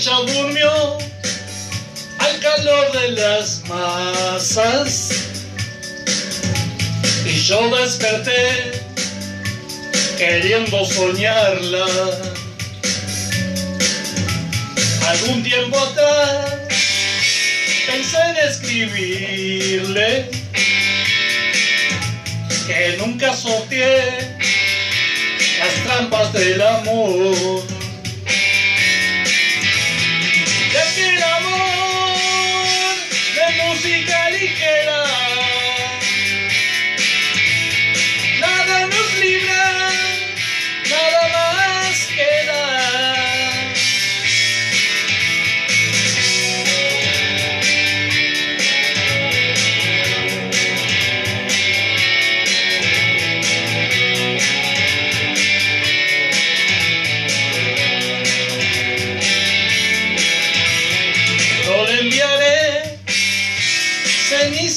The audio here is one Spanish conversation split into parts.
marcha durmió al calor de las masas y yo desperté queriendo soñarla. Algún tiempo atrás pensé en escribirle que nunca sorteé las trampas del amor. Música ligera,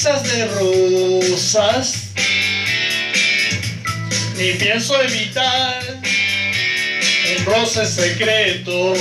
de rosas, ni pienso evitar un roce secreto.